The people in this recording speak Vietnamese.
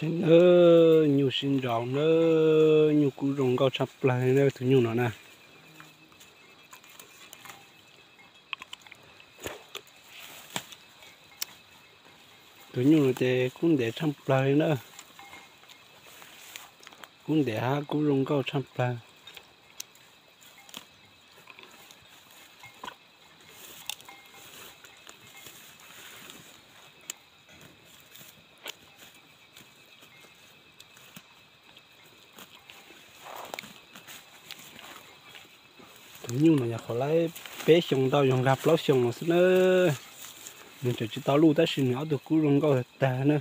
xin ơ nhiều xin rau nữa nhiều cú rồng cao chập lại nữa thứ nhiều nữa nè. Thứ nhiều nó thì cũng để chập lại nữa. Cũng để ha cú rồng cao chập lại. Nhưng mà nhà khó lấy bé xong tao dùng gặp lót xong mà xin nữa mình chỉ tao lưu tới xin nhỏ được cú rong câu ta nữa.